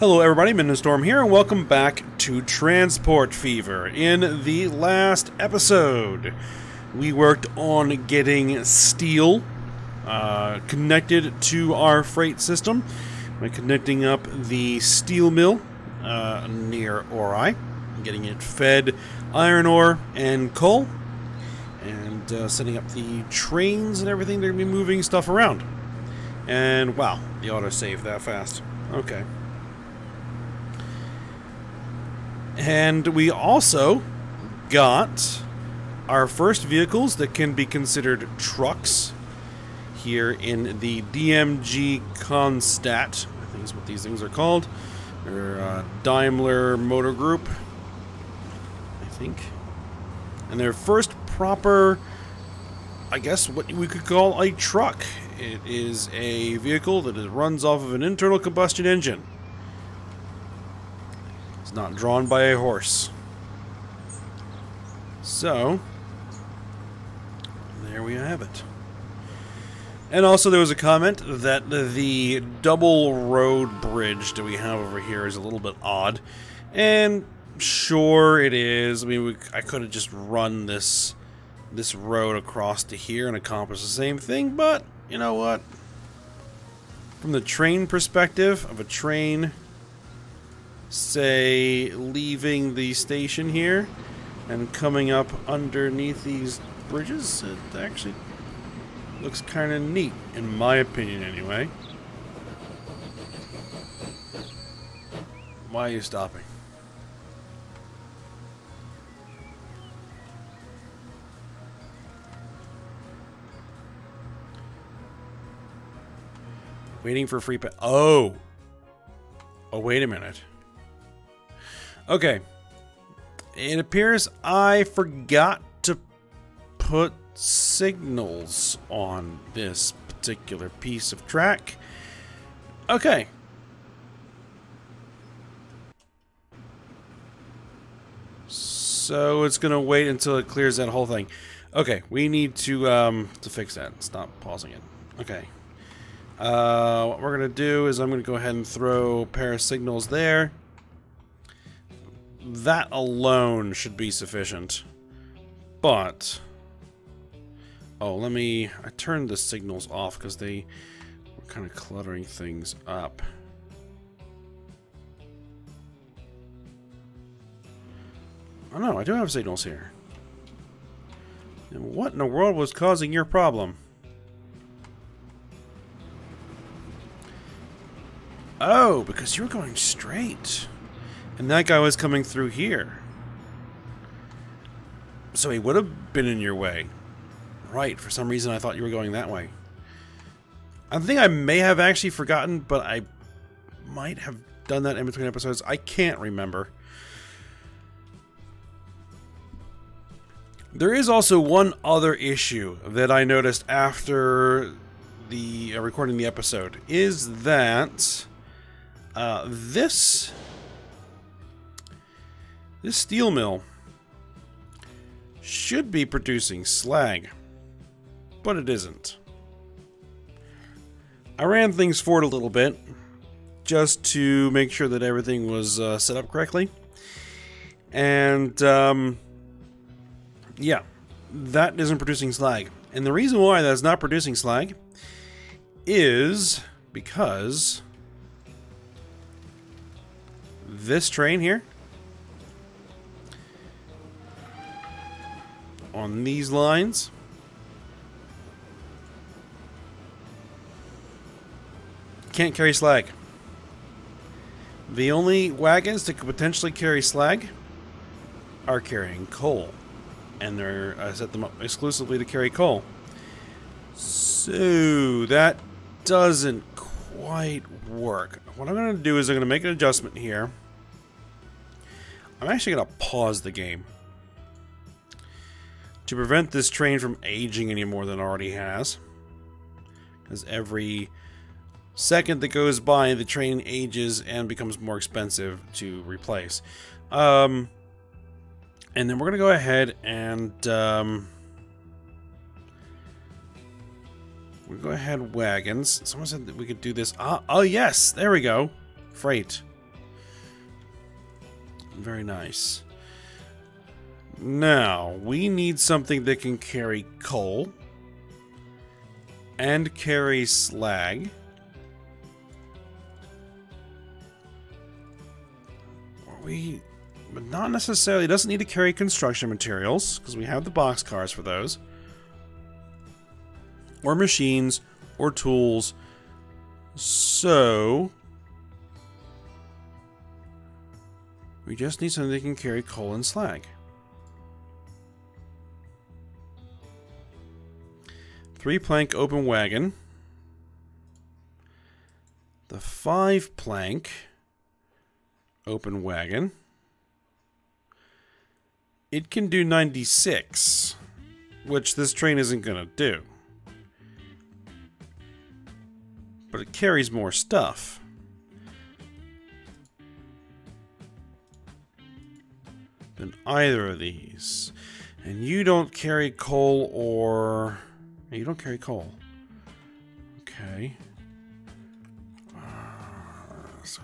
Hello everybody, Storm here, and welcome back to Transport Fever. In the last episode, we worked on getting steel uh, connected to our freight system by connecting up the steel mill uh, near Ori, getting it fed iron ore and coal, and uh, setting up the trains and everything. They're going to be moving stuff around. And wow, the autosave that fast. Okay. And we also got our first vehicles that can be considered trucks here in the DMG Cannstatt. I think is what these things are called. They're uh, Daimler Motor Group, I think. And their first proper, I guess, what we could call a truck. It is a vehicle that runs off of an internal combustion engine not drawn by a horse. So, there we have it. And also there was a comment that the double road bridge that we have over here is a little bit odd. And sure it is. I mean, we, I could have just run this this road across to here and accomplish the same thing, but you know what? From the train perspective of a train say, leaving the station here and coming up underneath these bridges, it actually looks kind of neat, in my opinion anyway. Why are you stopping? Waiting for free pay. Oh! Oh, wait a minute. Okay. It appears I forgot to put signals on this particular piece of track. Okay. So it's gonna wait until it clears that whole thing. Okay, we need to um, to fix that. Stop pausing it. Okay. Uh, what we're gonna do is I'm gonna go ahead and throw pair of signals there that alone should be sufficient. But... Oh, let me... I turned the signals off because they were kind of cluttering things up. Oh no, I do have signals here. And what in the world was causing your problem? Oh, because you were going straight. And that guy was coming through here. So he would have been in your way. Right, for some reason I thought you were going that way. I think I may have actually forgotten, but I might have done that in between episodes. I can't remember. There is also one other issue that I noticed after the uh, recording the episode is that uh, this this steel mill should be producing slag, but it isn't. I ran things forward a little bit just to make sure that everything was uh, set up correctly. And, um, yeah, that isn't producing slag. And the reason why that's not producing slag is because this train here on these lines. Can't carry slag. The only wagons that could potentially carry slag are carrying coal. And they're I set them up exclusively to carry coal. So that doesn't quite work. What I'm going to do is I'm going to make an adjustment here. I'm actually going to pause the game to prevent this train from aging any more than it already has. Because every second that goes by, the train ages and becomes more expensive to replace. Um, and then we're going to go ahead and... Um, we'll go ahead wagons. Someone said that we could do this. Ah, oh, yes! There we go. Freight. Very nice. Now, we need something that can carry coal and carry slag. We, but not necessarily, it doesn't need to carry construction materials, because we have the box cars for those. Or machines, or tools. So, we just need something that can carry coal and slag. Three plank open wagon. The five plank open wagon. It can do 96, which this train isn't going to do. But it carries more stuff. Than either of these. And you don't carry coal or... You don't carry coal. Okay. Uh, so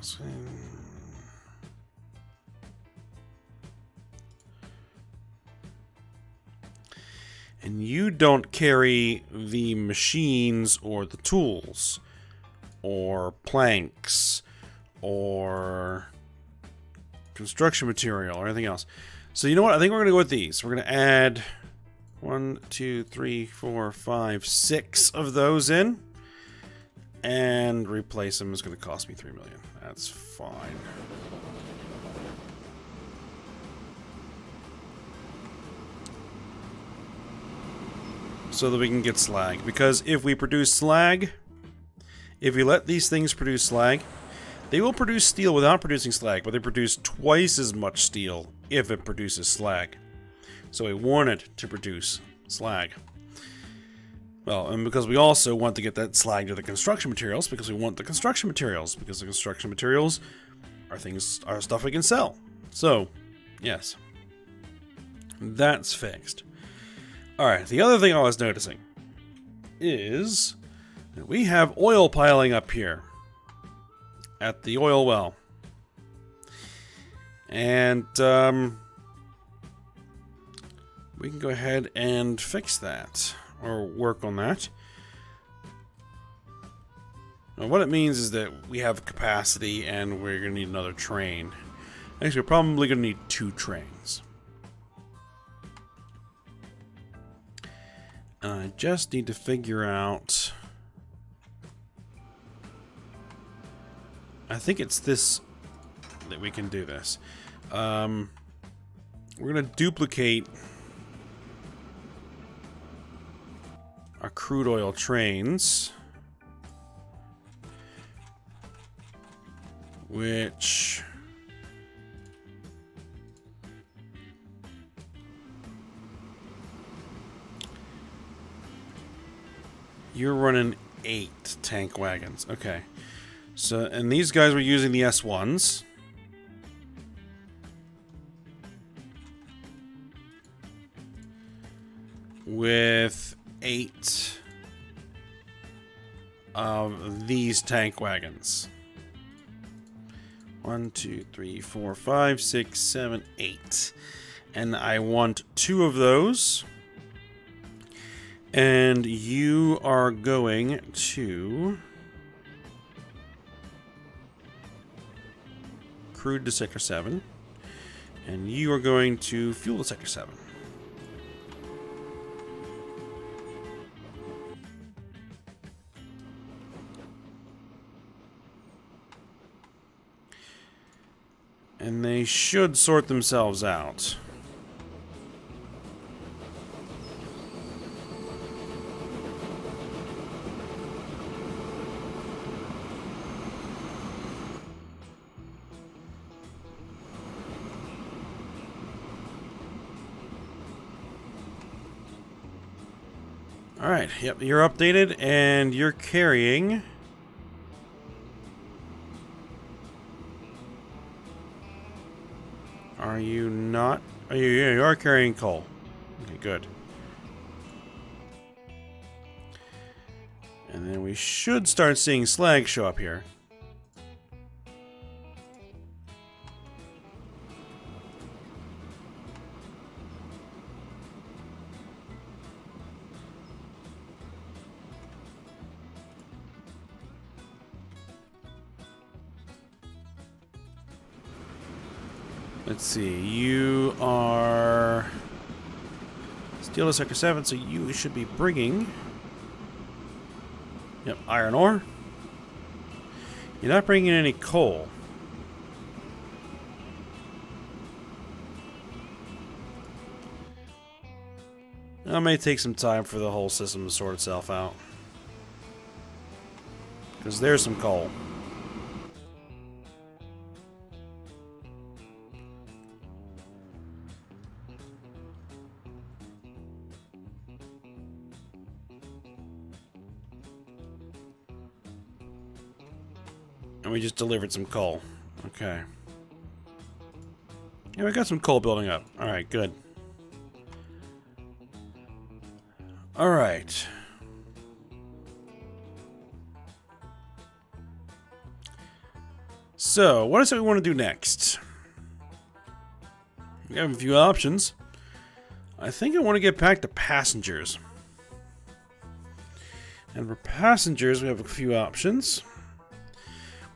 and you don't carry the machines or the tools or planks or construction material or anything else. So you know what? I think we're going to go with these. We're going to add one, two, three, four, five, six of those in. And replace them is going to cost me three million. That's fine. So that we can get slag. Because if we produce slag, if we let these things produce slag, they will produce steel without producing slag, but they produce twice as much steel if it produces slag. So we want it to produce slag. Well, and because we also want to get that slag to the construction materials, because we want the construction materials, because the construction materials are things, are stuff we can sell. So, yes. That's fixed. Alright, the other thing I was noticing is that we have oil piling up here at the oil well. And, um, we can go ahead and fix that or work on that. Now, what it means is that we have capacity and we're going to need another train. Actually, we're probably going to need two trains. I just need to figure out... I think it's this that we can do this. Um, we're going to duplicate our crude oil trains. Which... You're running eight tank wagons. Okay. So, and these guys were using the S1s. With eight of these tank wagons. One, two, three, four, five, six, seven, eight. And I want two of those. And you are going to... Crude to Sector 7. And you are going to fuel to Sector 7. And they should sort themselves out. Alright, yep, you're updated, and you're carrying... you, you are carrying coal. Okay, good. And then we should start seeing slag show up here. Let's see, you are steel to sector seven, so you should be bringing. Yep, iron ore. You're not bringing any coal. That may take some time for the whole system to sort itself out. Because there's some coal. Just delivered some coal. Okay. Yeah, we got some coal building up. Alright, good. Alright. So, what is it we want to do next? We have a few options. I think I want to get back to passengers. And for passengers, we have a few options.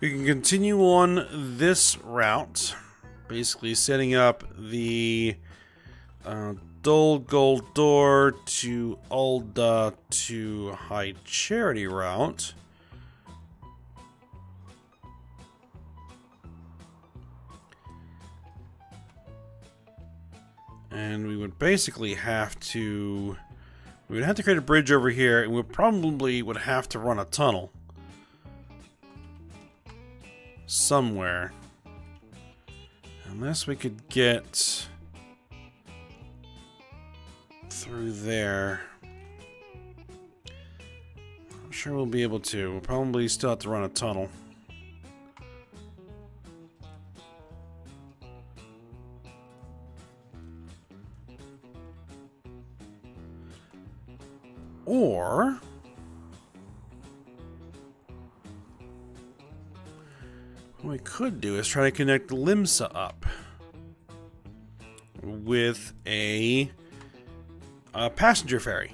We can continue on this route, basically setting up the uh, Dol Guldur to Ul'dah to High Charity route. And we would basically have to... We would have to create a bridge over here, and we probably would have to run a tunnel somewhere. Unless we could get through there. I'm sure we'll be able to. We'll probably still have to run a tunnel. Could do is try to connect Limsa up with a, a passenger ferry.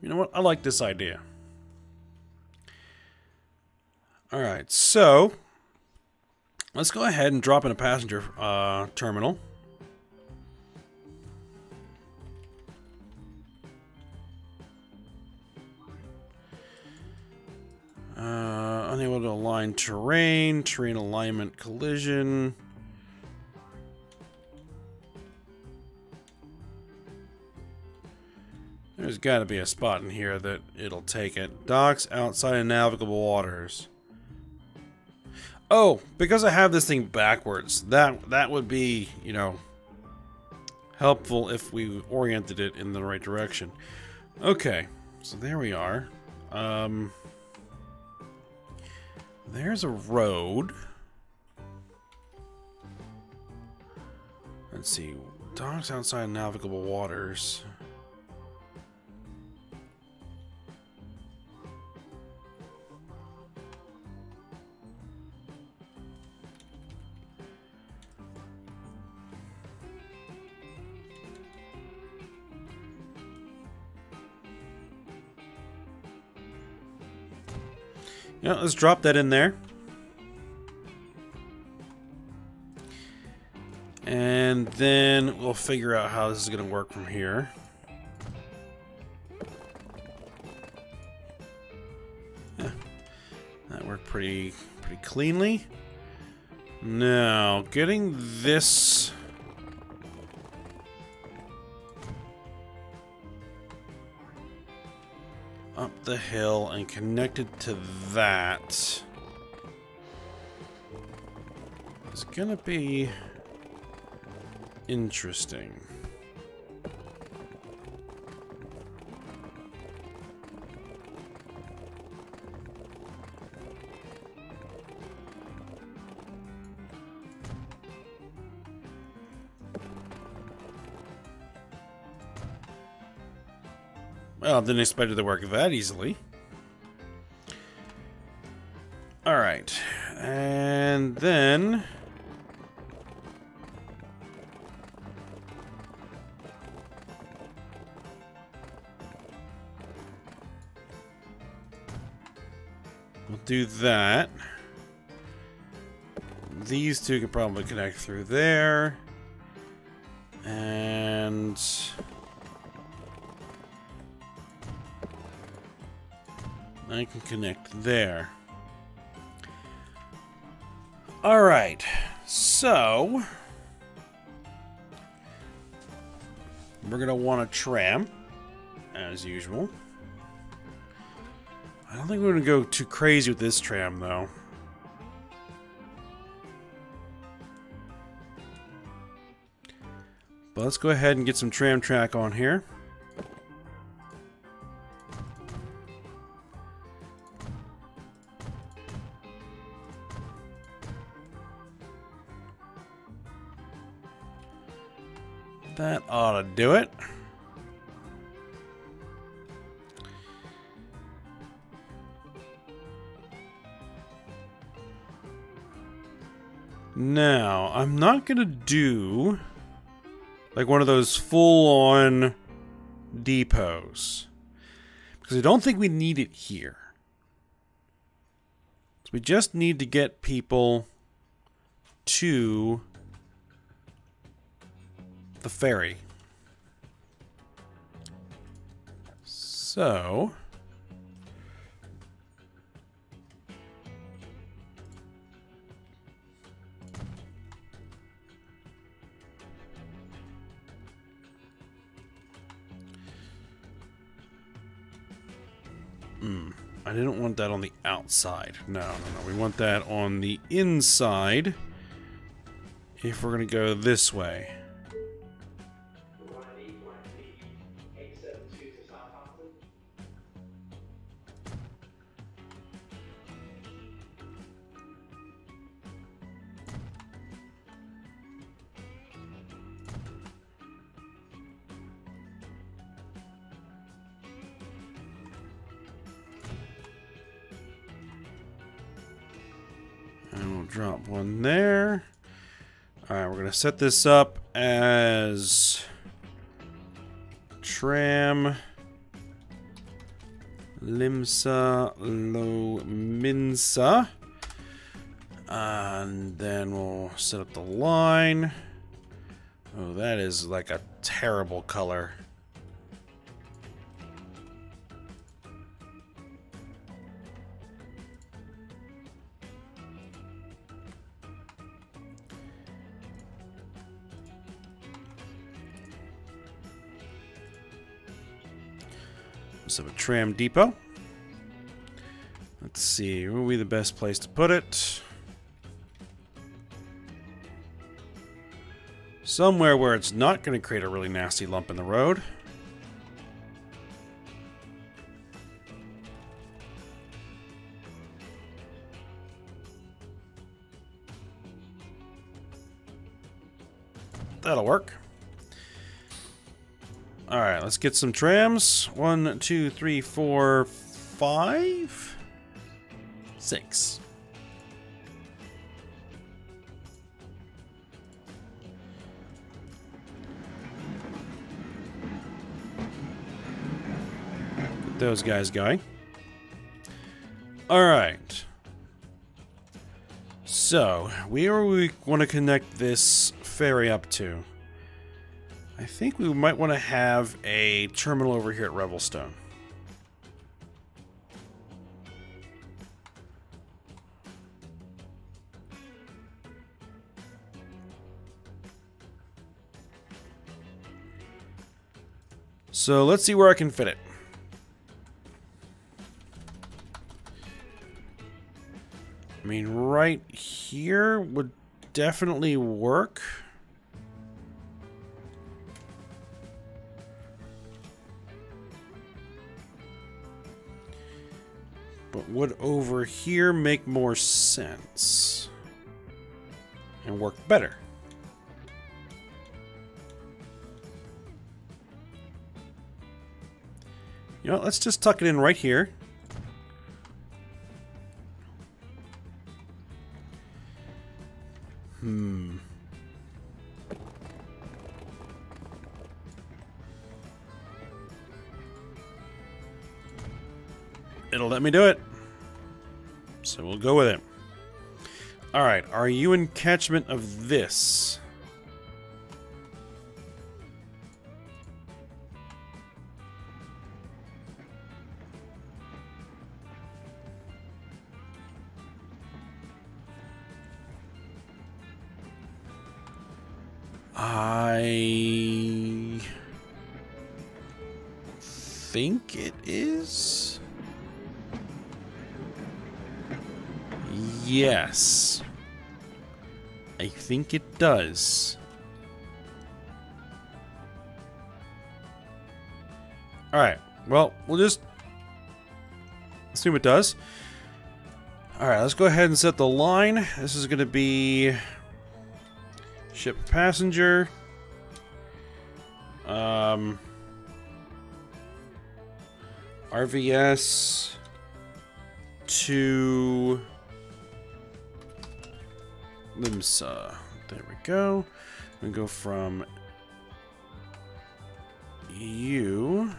You know what? I like this idea. Alright, so let's go ahead and drop in a passenger uh, terminal. Align terrain, terrain alignment collision. There's got to be a spot in here that it'll take it. Docks outside of navigable waters. Oh, because I have this thing backwards, that that would be, you know, helpful if we oriented it in the right direction. Okay, so there we are. Um, there's a road. Let's see. Docks outside navigable waters. Yeah, let's drop that in there. And then we'll figure out how this is going to work from here. Yeah, that worked pretty pretty cleanly. Now, getting this up the hill and connected to that is gonna be interesting. Well, didn't expect it to work that easily. Alright. And then... We'll do that. these two can probably connect through there. And... I can connect there. Alright, so... We're going to want a tram, as usual. I don't think we're going to go too crazy with this tram, though. But let's go ahead and get some tram track on here. That ought to do it. Now, I'm not going to do like one of those full-on depots. Because I don't think we need it here. So we just need to get people to the ferry. So... Hmm. I didn't want that on the outside. No, no, no. We want that on the inside. If we're going to go this way. To set this up as tram limsa lo minsa. And then we'll set up the line. Oh, that is like a terrible color. Tram depot. Let's see, where would be the best place to put it? Somewhere where it's not going to create a really nasty lump in the road. That'll work. Alright, let's get some trams. One, two, three, four, five, six. Get those guys going. Alright. So, where we want to connect this ferry up to? I think we might want to have a terminal over here at Revelstone. So let's see where I can fit it. I mean, right here would definitely work. But would over here make more sense? And work better? You know, let's just tuck it in right here. Hmm. It'll let me do it. So we'll go with it. Alright, are you in catchment of this? I think it is. Yes. I think it does. Alright, well, we'll just assume it does. Alright, let's go ahead and set the line. This is going to be ship passenger. Um, RVS to Limsa. There we go. We go from you.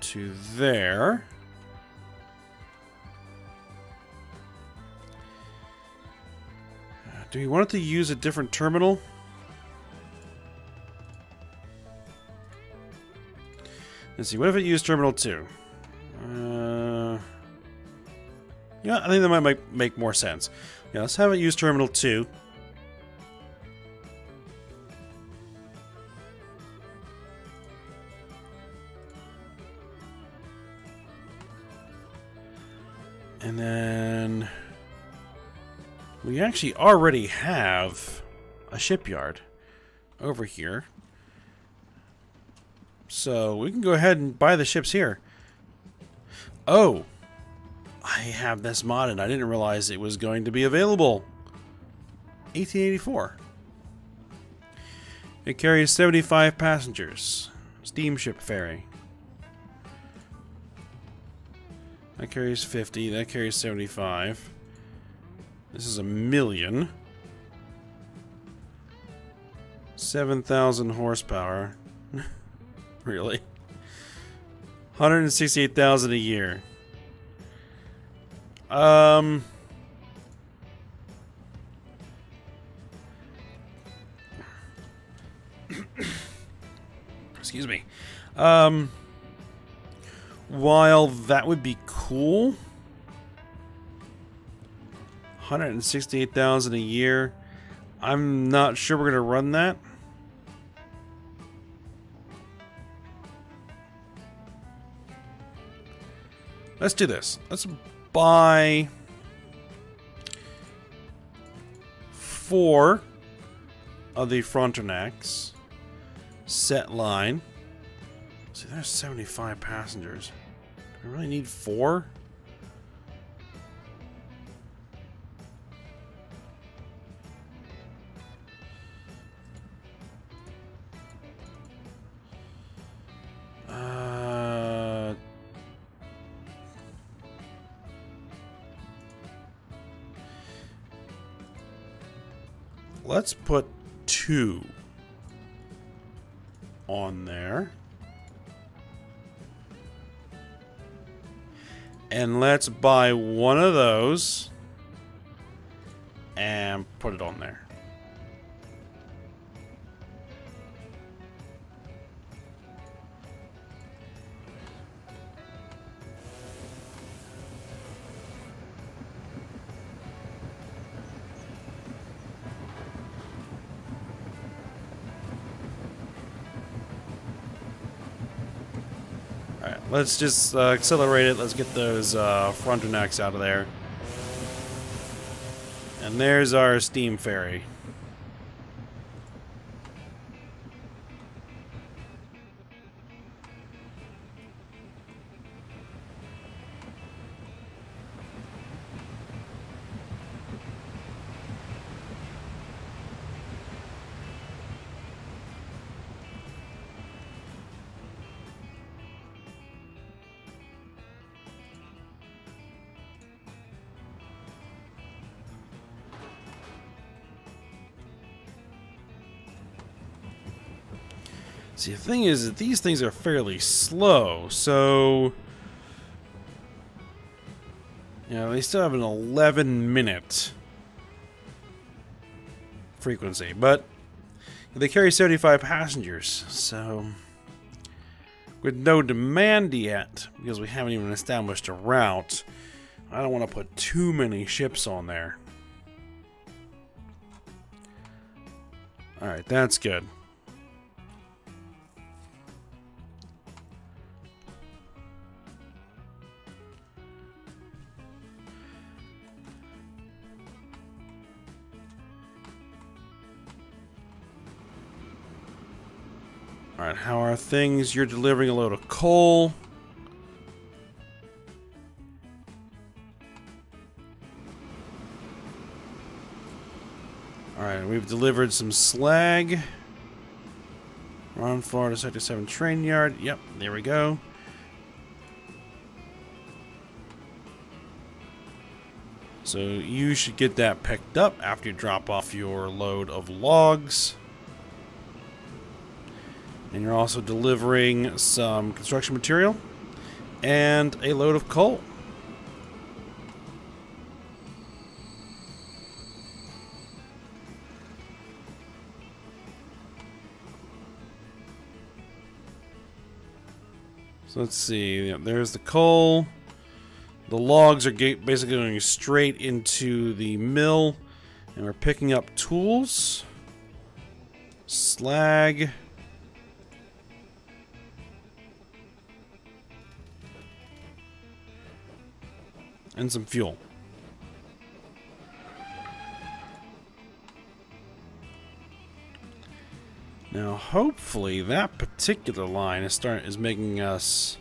To there. Do you want it to use a different terminal? Let's see, what if it used Terminal 2? Uh, yeah, I think that might make, make more sense. Yeah, let's have it use Terminal 2. And then... We actually already have a shipyard over here. So we can go ahead and buy the ships here. Oh, I have this mod and I didn't realize it was going to be available. 1884. It carries 75 passengers. Steamship ferry. That carries 50. That carries 75. This is a million. 7,000 horsepower. Really? 168,000 a year. Um... Excuse me. Um... While that would be cool... 168,000 a year. I'm not sure we're going to run that. Let's do this. Let's buy four of the Frontenacs. Set line. See, there's 75 passengers. Do we really need four? Let's put two on there. And let's buy one of those and put it on there. Let's just uh, accelerate it. Let's get those uh, Frontenacs out of there. And there's our steam ferry. See, the thing is that these things are fairly slow, so... Yeah, they still have an 11 minute frequency, but they carry 75 passengers, so with no demand yet, because we haven't even established a route, I don't want to put too many ships on there. Alright, that's good. Things? You're delivering a load of coal. Alright, we've delivered some slag. Ron, Florida, Sector 7 train yard. Yep, there we go. So you should get that picked up after you drop off your load of logs. And you're also delivering some construction material and a load of coal. So let's see. There's the coal. The logs are basically going straight into the mill. And we're picking up tools. Slag. And some fuel. Now, hopefully, that particular line is start is making us.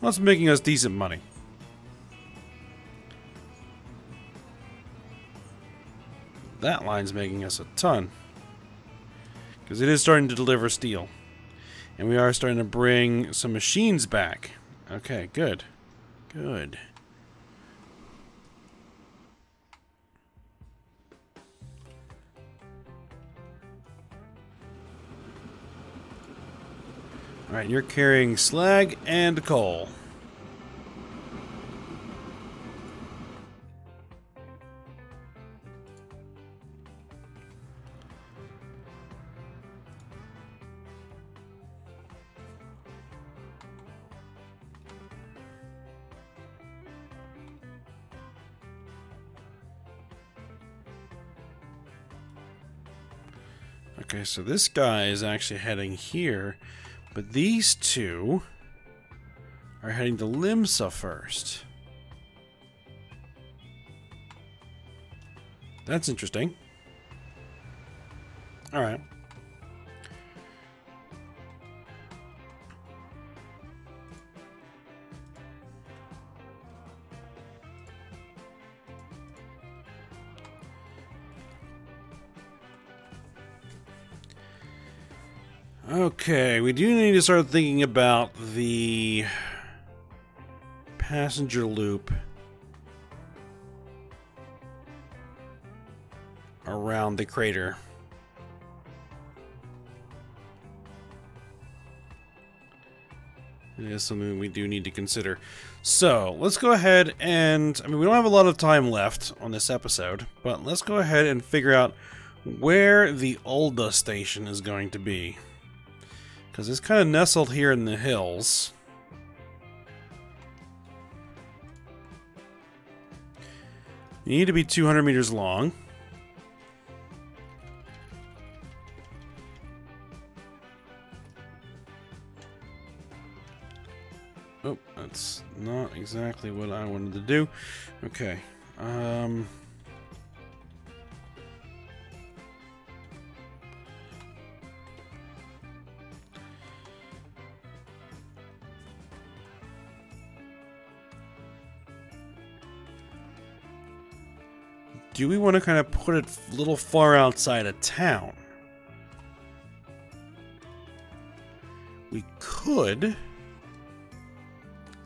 Well, making us decent money. That line's making us a ton. Because it is starting to deliver steel. And we are starting to bring some machines back. Okay, good. Good. Alright, you're carrying slag and coal. So this guy is actually heading here, but these two are heading to Limsa first. That's interesting. Alright. Okay, we do need to start thinking about the passenger loop around the crater. It is something we do need to consider. So, let's go ahead and... I mean, we don't have a lot of time left on this episode, but let's go ahead and figure out where the Ul'dah station is going to be. Because it's kind of nestled here in the hills. You need to be 200 meters long. Oh, that's not exactly what I wanted to do. Okay. Um... do we want to kind of put it a little far outside of town? We could.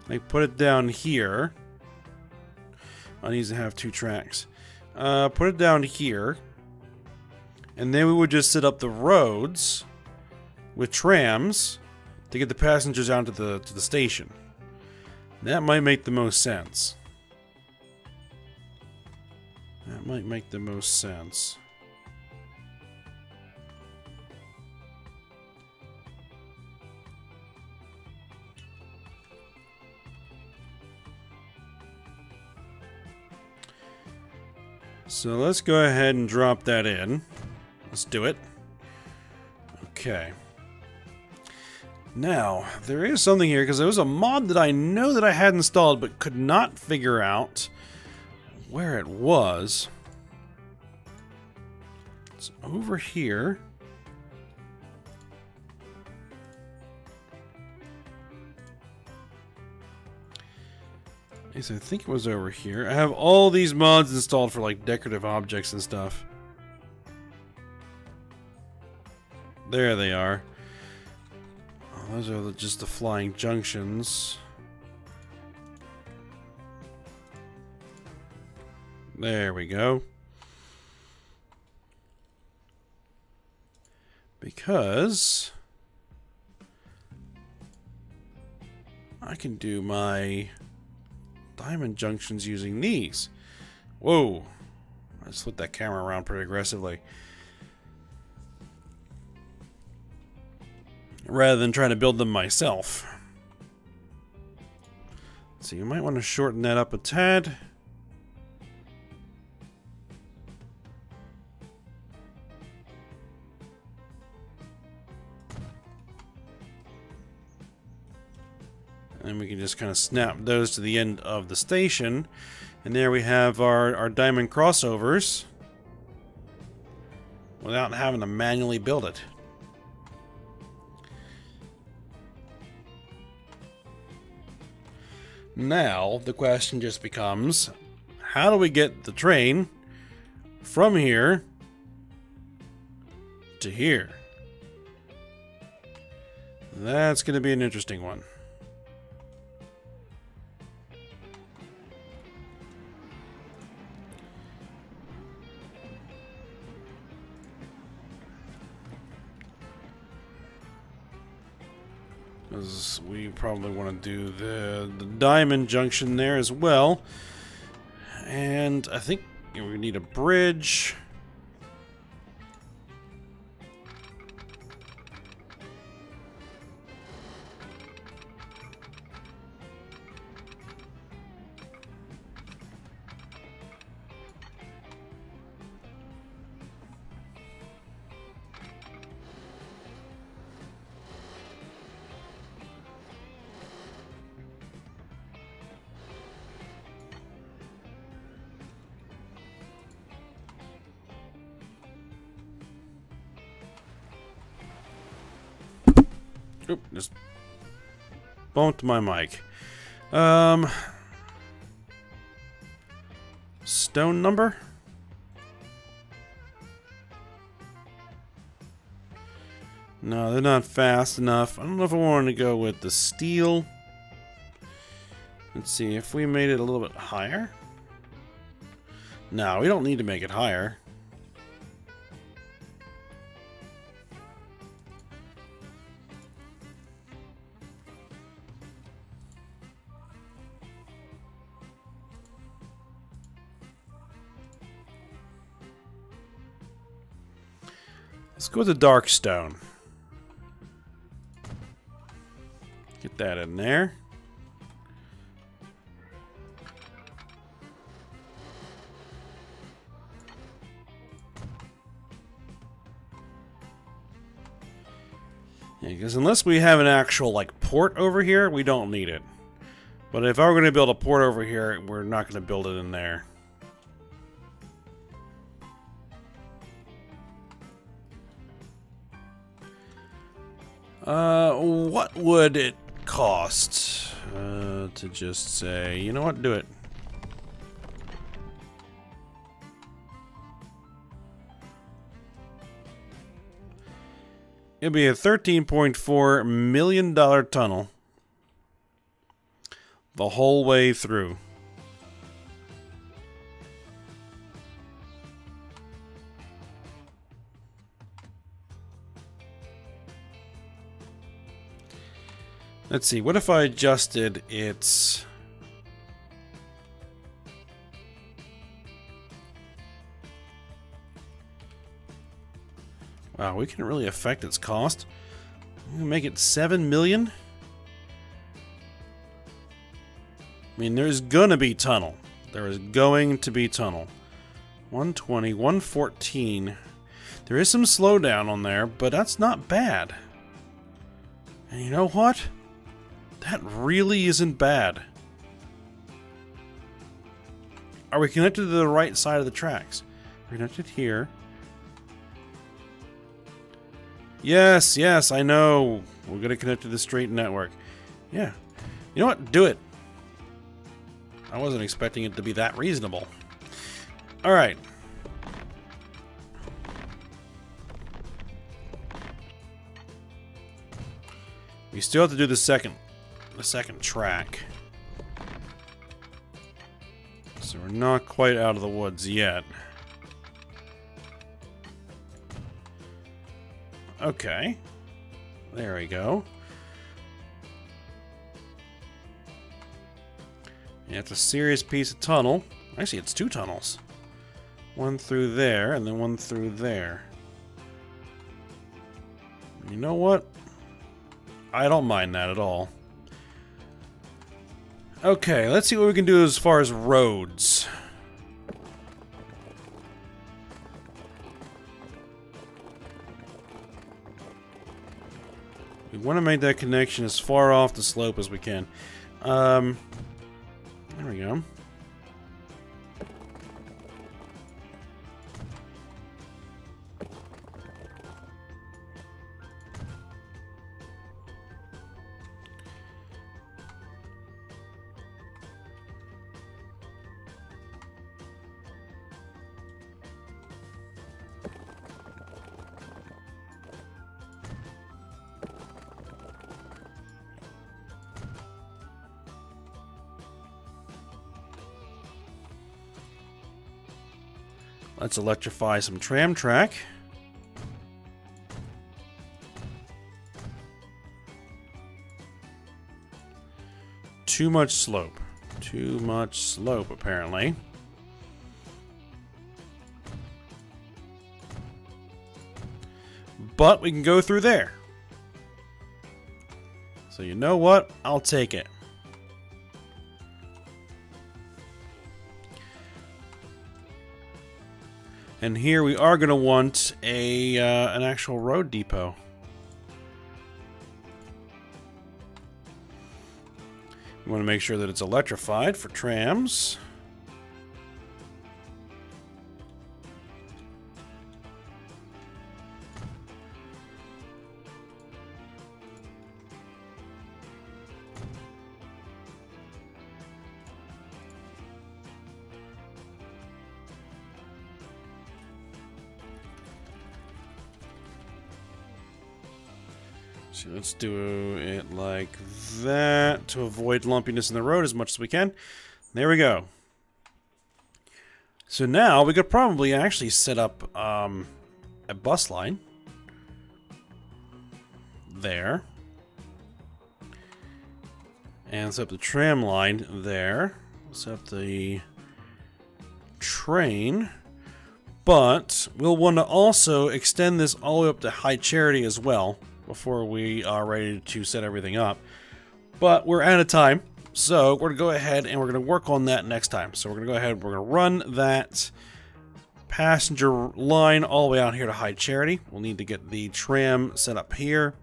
Like, put it down here. I need to have two tracks. Uh, put it down here. And then we would just set up the roads with trams to get the passengers out to the to the station. That might make the most sense. Might make the most sense. So let's go ahead and drop that in. Let's do it. Okay. Now, there is something here, because there was a mod that I know that I had installed, but could not figure out where it was. Over here. I think it was over here. I have all these mods installed for like decorative objects and stuff. There they are. Oh, those are just the flying junctions. There we go. Because I can do my diamond junctions using these. Whoa. I flipped that camera around pretty aggressively. Rather than trying to build them myself. So you might want to shorten that up a tad. And we can just kind of snap those to the end of the station. And there we have our, our diamond crossovers without having to manually build it. Now, the question just becomes, how do we get the train from here to here? That's going to be an interesting one. Because we probably want to do the, the diamond junction there as well. And I think we need a bridge. Bumped my mic. Um, stone number? No, they're not fast enough. I don't know if I want to go with the steel. Let's see, if we made it a little bit higher? No, we don't need to make it higher. Go with the dark stone. Get that in there. Yeah, because unless we have an actual like port over here, we don't need it. But if I were going to build a port over here, we're not going to build it in there. Uh, what would it cost uh, to just say, you know what, do it. It'd be a $13.4 million tunnel the whole way through. Let's see, what if I adjusted its... Wow, we can really affect its cost. Make it 7 million? I mean, there's gonna be tunnel. There is going to be tunnel. 120, 114. There is some slowdown on there, but that's not bad. And you know what? That really isn't bad. Are we connected to the right side of the tracks? We're connected here. Yes, yes, I know. We're going to connect to the straight network. Yeah. You know what? Do it. I wasn't expecting it to be that reasonable. Alright. We still have to do the second the second track. So we're not quite out of the woods yet. Okay. There we go. Yeah, it's a serious piece of tunnel. Actually, it's two tunnels. One through there, and then one through there. You know what? I don't mind that at all. Okay, let's see what we can do as far as roads. We want to make that connection as far off the slope as we can. Um, there we go. Let's electrify some tram track. Too much slope. Too much slope, apparently. But we can go through there. So you know what? I'll take it. And here we are going to want a uh, an actual road depot. We want to make sure that it's electrified for trams. Do it like that to avoid lumpiness in the road as much as we can. There we go. So now we could probably actually set up um, a bus line. There. And set up the tram line there. Set up the train. But we'll want to also extend this all the way up to High Charity as well before we are ready to set everything up. But we're out of time, so we're going to go ahead and we're going to work on that next time. So we're going to go ahead and we're going to run that passenger line all the way out here to High Charity. We'll need to get the tram set up here.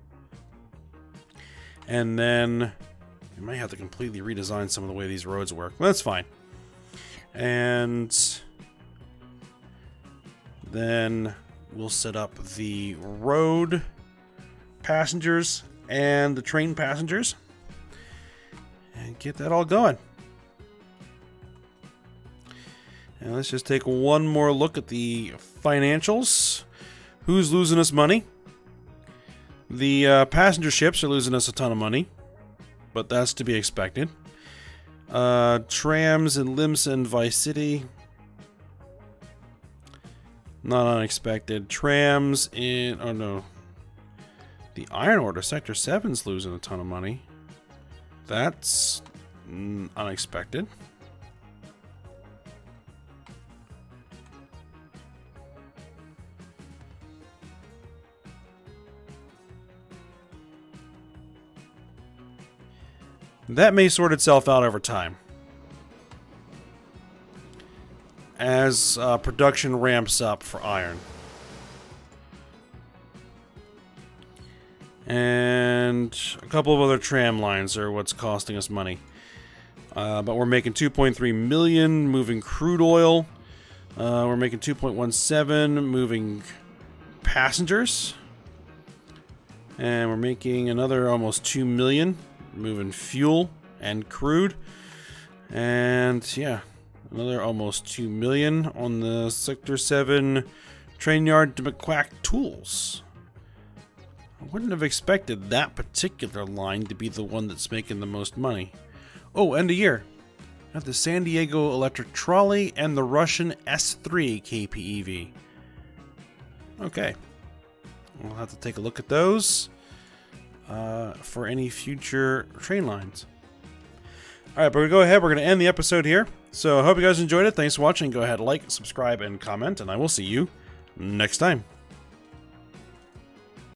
And then we might have to completely redesign some of the way these roads work. That's fine. And then we'll set up the road passengers and the train passengers and get that all going. And let's just take one more look at the financials. Who's losing us money? The uh, passenger ships are losing us a ton of money, but that's to be expected. Uh, trams in Limsa and Vice City. Not unexpected. Trams in... Oh, no. The Iron Order, Sector 7's losing a ton of money. That's mm, unexpected. That may sort itself out over time. As uh, production ramps up for iron. And a couple of other tram lines are what's costing us money. Uh, but we're making 2.3 million moving crude oil. Uh, we're making 2.17 moving passengers. And we're making another almost 2 million moving fuel and crude. And yeah, another almost 2 million on the Sector 7 train yard to McQuack Tools. I wouldn't have expected that particular line to be the one that's making the most money. Oh, end of year. At the San Diego Electric Trolley and the Prussian S3 KPEV. Okay. We'll have to take a look at those uh, for any future train lines. All right, but we go ahead. We're going to end the episode here. So I hope you guys enjoyed it. Thanks for watching. Go ahead, like, subscribe, and comment, and I will see you next time.